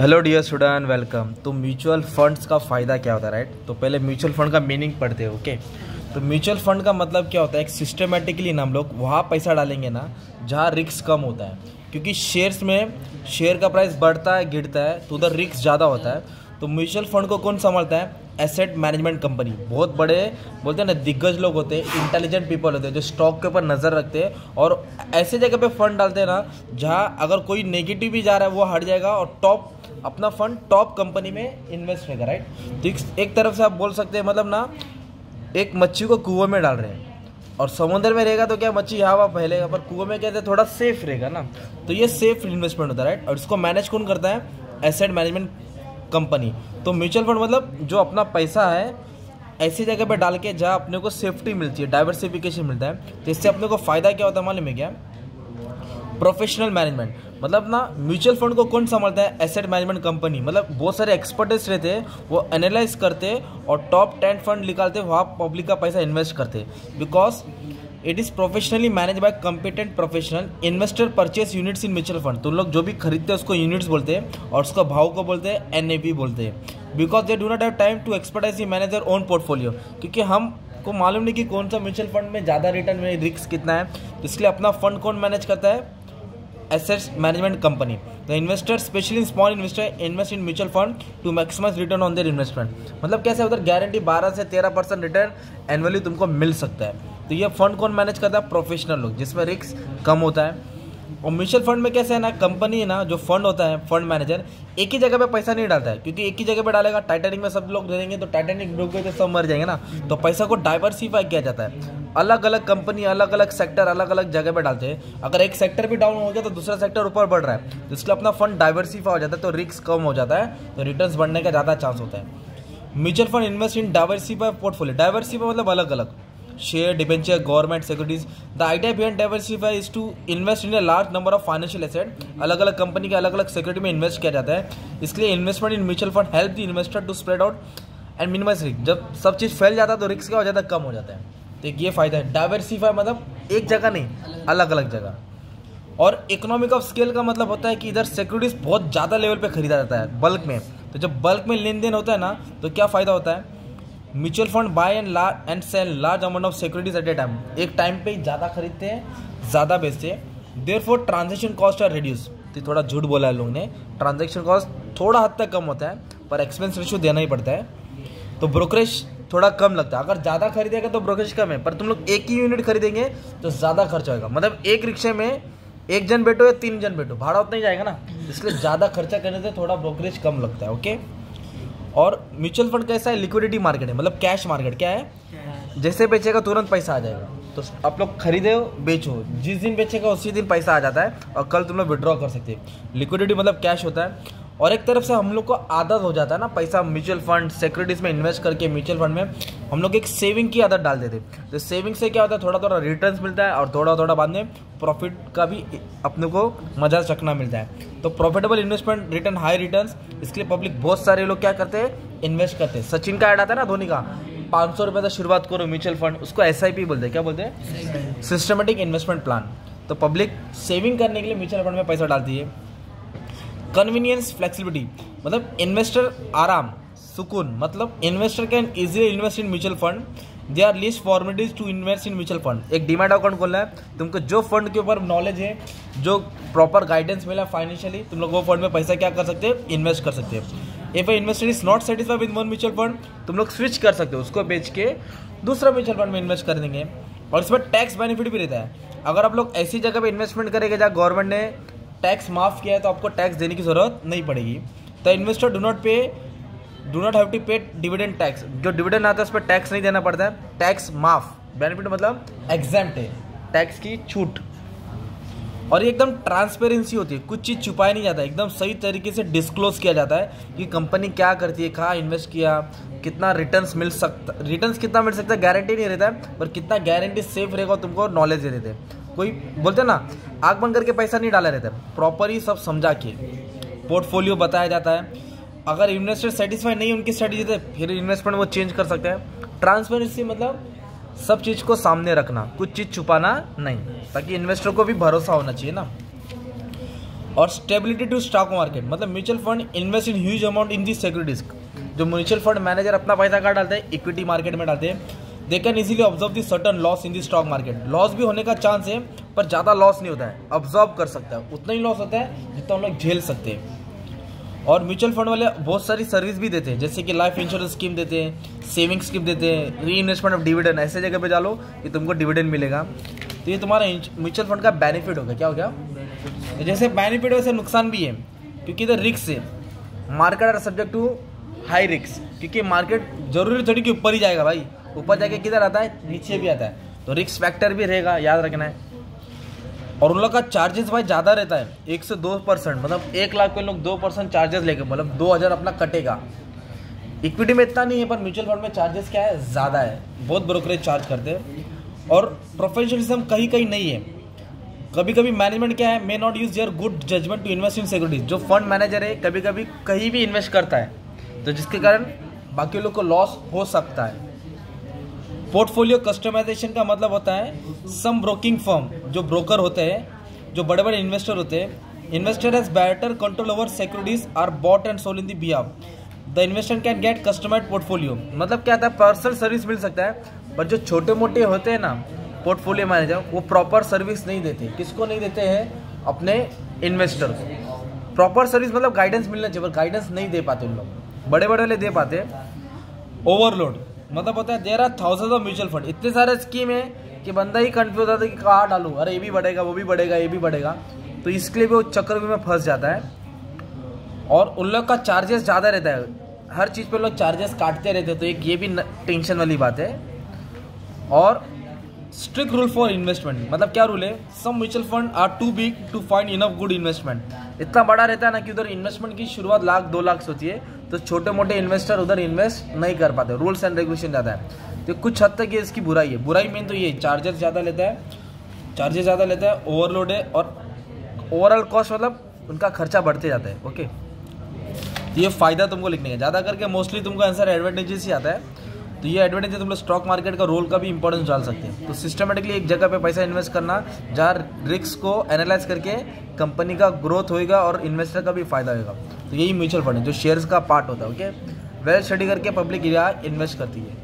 Hello dear student welcome to mutual funds का फ़ायदा क्या होता है राइट तो पहले म्यूचुअल फंड का मीनिंग पढ़ते हो ओके तो म्यूचुअल फंड का मतलब क्या होता है, एक सिस्टमेटिकली ना हम लोग वहाँ पैसा डालेंगे ना, जहाँ रिस्क कम होता है। क्योंकि शेयर्स में शेयर का प्राइस बढ़ता है, गिरता है तो उधर रिस्क ज़्यादा होता है। तो म्यूचुअल फंड को कौन संभालता है? एसेट मैनेजमेंट कंपनी बहुत बड़े, बोलते हैं ना, दिग्गज लोग होते हैं इंटेलिजेंट पीपल होते हैं, जो स्टॉक के ऊपर नज़र रखते हैं और ऐसे जगह पे फंड डालते हैं ना, जहाँ अगर कोई नेगेटिव भी जा रहा है, वो हट जाएगा और टॉप अपना फंड टॉप कंपनी में इन्वेस्ट रहेगा राइट तो एक, तरफ़ से आप बोल सकते हैं मतलब ना एक मच्छी को कुएँ में डाल रहे हैं। और समुद्र में रहेगा तो क्या मच्छी यहाँ वहाँ फैलेगा पर कुएँ में कहते हैं थोड़ा सेफ़ रहेगा ना। तो ये सेफ़ इन्वेस्टमेंट होता है राइट और इसको मैनेज कौन करता है? एसेट मैनेजमेंट कंपनी तो म्यूचुअल फंड मतलब जो अपना पैसा है ऐसी जगह पर डाल के जहाँ अपने को सेफ्टी मिलती है डाइवर्सिफिकेशन मिलता है तो इससे अपने को फ़ायदा क्या होता है मालूम है क्या? Professional management. मतलब ना, म्यूचुअल फंड को कौन संभालता है? एसेट मैनेजमेंट कंपनी मतलब बहुत सारे एक्सपर्टिस रहते हैं, वो एनालाइज करते और टॉप टेन फंड निकालते, वहाँ पब्लिक का पैसा इन्वेस्ट करते। Because it is professionally manage by competent professional investor purchase units in mutual fund तो लोग जो भी खरीदते हैं, उसको यूनिट्स बोलते हैं और उसका भाव को बोलते हैं एन बोलते हैं। Because they do not have time to expertise manager own portfolio क्योंकि हम को मालूम नहीं कि कौन सा म्यूचुअल फंड में ज़्यादा रिटर्न में रिस्क कितना है। तो इसलिए अपना फंड कौन मैनेज करता है? Assets management company the investor specially small investor invest in mutual fund to maxim return on their investment मतलब कैसे उधर गारंटी 12 से 13 परसेंट रिटर्न एनुअली तुमको मिल सकता है। तो यह फंड कौन मैनेज करता है? प्रोफेशनल लोग, जिसमें रिस्क कम होता है। और म्यूचुअल फंड में कैसे है ना कंपनी है ना, जो फंड होता है फंड मैनेजर एक ही जगह पे पैसा नहीं डालता है, क्योंकि एक ही जगह पे डालेगा टाइटेनिक में सब लोग रहेंगे तो टाइटेनिक डूब गए तो सब मर जाएँगे ना। तो पैसा को डाइवर्सिफाई किया जाता है। अलग अलग कंपनी अलग अलग सेक्टर अलग अलग जगह पे डालते हैं। अगर एक सेक्टर भी डाउन हो जाए तो दूसरा सेक्टर ऊपर बढ़ रहा है। तो इसलिए अपना फंड डाइवर्सिफाई हो जाता है तो रिस्क कम हो जाता है तो रिटर्न बढ़ने का ज़्यादा चांस होता है। Mutual fund invest in diversify portfolio diversify मतलब अलग अलग share, debenture, government securities. The idea behind diversify is to invest in a large number of financial asset. अलग अलग कंपनी के अलग अलग सिक्योरिटी में इन्वेस्ट किया जाता है इसलिए investment in mutual fund help the investor to spread out and minimize risk जब सब चीज़ फैल जाता है तो रिस्क क्या हो जाता है कम हो जाता है तो ये फ़ायदा है डाइवर्सिफाई मतलब एक जगह नहीं अलग अलग जगह और इकोनॉमिक ऑफ़ स्केल का मतलब होता है कि इधर सिक्योरिटीज बहुत ज़्यादा लेवल पे खरीदा जाता है बल्क में तो जब बल्क में लेन देन होता है ना तो क्या फ़ायदा होता है mutual fund buy and large and sell large amount of securities at a time एक टाइम पे ज़्यादा खरीदते हैं, ज़्यादा बेचते हैं. Therefore transaction cost are reduce तो थोड़ा झूठ बोला है लोग ने. ट्रांजेक्शन कॉस्ट थोड़ा हद तक कम होता है, पर एक्सपेंस रेशियो देना ही पड़ता है. तो ब्रोकरेज थोड़ा कम लगता है. अगर ज़्यादा खरीदेगा तो ब्रोकरेज कम है, पर तुम लोग एक ही यूनिट खरीदेंगे तो ज़्यादा खर्च होगा मतलब एक रिक्शे में एक जन बैठो या तीन जन बैठो, भाड़ा उतना ही जाएगा ना. इसलिए ज़्यादा खर्चा करने से थोड़ा ब्रोकरेज कम लगता है ओके और म्यूचुअल फंड कैसा है लिक्विडिटी मार्केट है मतलब कैश मार्केट क्या है? जैसे बेचेगा तुरंत पैसा आ जाएगा। तो आप लोग खरीदे हो बेचो जिस दिन बेचेगा उसी दिन पैसा आ जाता है और कल तुम लोग विड्रॉ कर सकते हो। लिक्विडिटी मतलब कैश होता है। और एक तरफ़ से हम लोग को आदत हो जाता है ना पैसा म्यूचुअल फंड सिक्योरिटीज में इन्वेस्ट करके म्यूचुअल फंड में हम लोग एक सेविंग की आदत डाल देते तो सेविंग से क्या होता है? थोड़ा थोड़ा रिटर्न्स मिलता है और थोड़ा थोड़ा बाद में प्रॉफिट का भी अपने को मज़ा चखना मिलता है। तो profitable investment return high return इसके लिए पब्लिक बहुत सारे लोग क्या करते हैं? इन्वेस्ट करते हैं। सचिन का ऐड आता है ना धोनी का पाँच सौ रुपये से शुरुआत करो म्यूचुअल फंड उसको एस आई पी बोलते हैं। क्या बोलते हैं? सिस्टमेटिक इन्वेस्टमेंट प्लान तो पब्लिक सेविंग करने के लिए म्यूचुअल फंड में पैसा डालती है। कन्वीनियंस फ्लेक्सिबिलिटी मतलब इन्वेस्टर आराम, सुकून. मतलब investor can easily invest in mutual fund they are least formalities to invest in mutual fund एक डिमांड अकाउंट खोलना है, तुमको जो फंड के ऊपर नॉलेज है, जो प्रॉपर गाइडेंस मिला फाइनेंशियली तुम लोग वो फंड में पैसा क्या कर सकते हैं? इन्वेस्ट कर सकते हैं. If I investor is not satisfied with one mutual fund तुम लोग स्विच कर सकते हो उसको बेच के दूसरा म्यूचुअल फंड में इन्वेस्ट कर देंगे. और इसमें टैक्स बेनिफिट भी रहता है. अगर आप लोग ऐसी जगह पे इन्वेस्टमेंट करेंगे जहाँ गवर्नमेंट ने टैक्स माफ़ किया है तो आपको टैक्स देने की ज़रूरत नहीं पड़ेगी। The investor do not pay do not have to pay dividend tax जो डिविडेंड आता है, उस पर टैक्स नहीं देना पड़ता है। टैक्स माफ़। बेनिफिट मतलब एग्जाम्ट है। टैक्स की छूट। और ये एकदम ट्रांसपेरेंसी होती है। कुछ चीज़ छुपाया नहीं जाता। एकदम सही तरीके से डिस्क्लोज किया जाता है कि कंपनी क्या करती है, कहाँ इन्वेस्ट किया, कितना रिटर्न्स मिल सकता रिटर्न्स कितना मिल सकता है गारंटी नहीं रहता है, पर कितना गारंटी सेफ़ रहेगा तुमको नॉलेज दे देते हैं। कोई बोलते ना, आग बंद करके पैसा नहीं डाला रहता। प्रॉपर ही सब समझा के पोर्टफोलियो बताया जाता है। अगर इन्वेस्टर सेटिस्फाई नहीं उनकी स्ट्रेटेजी थे फिर इन्वेस्टमेंट वो चेंज कर सकते हैं। ट्रांसपेरेंसी मतलब सब चीज़ को सामने रखना, कुछ चीज़ छुपाना नहीं, ताकि इन्वेस्टर को भी भरोसा होना चाहिए ना। और स्टेबिलिटी टू स्टॉक मार्केट मतलब mutual fund invest in huge amount in the securities जो म्यूचुअल फंड मैनेजर अपना पैसा कहाँ डालते हैं? इक्विटी मार्केट में डालते हैं। They can easily observe the certain loss in the stock market loss भी होने का चांस है, पर ज़्यादा लॉस नहीं होता है। ऑब्ज़र्व कर सकता है। उतना ही लॉस होता है जितना हम लोग झेल सकते हैं। और म्यूचुअल फंड वाले बहुत सारी सर्विस भी देते हैं। जैसे कि लाइफ इंश्योरेंस स्कीम देते हैं सेविंग स्कीम देते हैं री इन्वेस्टमेंट ऑफ़ डिविडेंड ऐसे जगह पे डालो कि तुमको डिविडेंड मिलेगा। तो ये तुम्हारा म्यूचुअल फंड का बेनिफिट होगा। क्या हो गया? जैसे बेनिफिट वैसे नुकसान भी है, क्योंकि इधर रिक्स है। Market are subject to high रिक्स क्योंकि मार्केट ज़रूरी थोड़ी कि ऊपर ही जाएगा भाई। ऊपर जाके किधर आता है? नीचे भी आता है। तो रिक्स फैक्टर भी रहेगा, याद रखना है। और उन लोग का चार्जेस भाई ज़्यादा रहता है। एक से दो परसेंट मतलब एक लाख पे लोग दो परसेंट चार्जेस लेके मतलब दो हज़ार अपना कटेगा। इक्विटी में इतना नहीं है, पर म्यूचुअल फंड में चार्जेस क्या है? ज़्यादा है। बहुत ब्रोकरेज चार्ज करते हैं। और प्रोफेशनलिज्म कहीं कहीं नहीं है। कभी कभी मैनेजमेंट क्या है? May not use your good judgement to invest in securities जो फंड मैनेजर है कभी कभी कहीं भी इन्वेस्ट करता है। तो जिसके कारण बाकी लोग को लॉस हो सकता है। पोर्टफोलियो कस्टमाइजेशन का मतलब होता है सम ब्रोकिंग फर्म जो ब्रोकर होते हैं, जो बड़े बड़े इन्वेस्टर होते हैं। Investor has better control over securities are bought and sold in the behalf the investor can get customise portfolio मतलब क्या है पर्सनल सर्विस मिल सकता है पर जो छोटे मोटे होते हैं ना पोर्टफोलियो मैनेजर वो प्रॉपर सर्विस नहीं देते। किसको नहीं देते हैं? अपने इन्वेस्टर प्रॉपर सर्विस मतलब गाइडेंस मिलना चाहिए, पर गाइडेंस नहीं दे पाते उन लोग। बड़े बड़े वाले दे पाते ओवरलोड मतलब होता है there are thousand of mutual fund इतने सारे स्कीम है कि बंदा ही कंफ्यूज होता है कि कहाँ डालूँ। अरे ये भी बढ़ेगा, वो भी बढ़ेगा, ये भी बढ़ेगा। तो इसके लिए भी वो चक्कर में फंस जाता है। और उन लोग का चार्जेस ज़्यादा रहता है। हर चीज़ पे लोग चार्जेस काटते रहते हैं। तो एक ये भी टेंशन वाली बात है। और स्ट्रिक्ट रूल फॉर इन्वेस्टमेंट मतलब क्या रूल है? Some mutual fund are too big to find enough good investment इतना बड़ा रहता है ना कि उधर इन्वेस्टमेंट की शुरुआत लाख, दो लाख से होती है तो छोटे मोटे इन्वेस्टर उधर इन्वेस्ट नहीं कर पाते रूल्स एंड रेगुलेशन ज़्यादा है। तो कुछ हद तक ये इसकी बुराई है। बुराई मेन तो ये चार्जेस ज़्यादा लेता है चार्जेस ज़्यादा लेता है ओवरलोड है और ओवरऑल कॉस्ट मतलब उनका खर्चा बढ़ते जाता है ओके ये फ़ायदा तुमको लिखने का ज़्यादा करके मोस्टली तुमको आंसर एडवांटेजेस ही आता है। तो ये एडवांटेज तुम लोग स्टॉक मार्केट का रोल का भी इंपॉर्टेंस डाल सकते हैं। तो सिस्टमेटिकली एक जगह पे पैसा इन्वेस्ट करना, जहाँ रिस्क को एनालाइज करके कंपनी का ग्रोथ होएगा और इन्वेस्टर का भी फ़ायदा होगा तो यही म्यूचुअल फंड है, जो शेयर्स का पार्ट होता है ओके वेल स्टडी करके पब्लिक इन्वेस्ट करती है।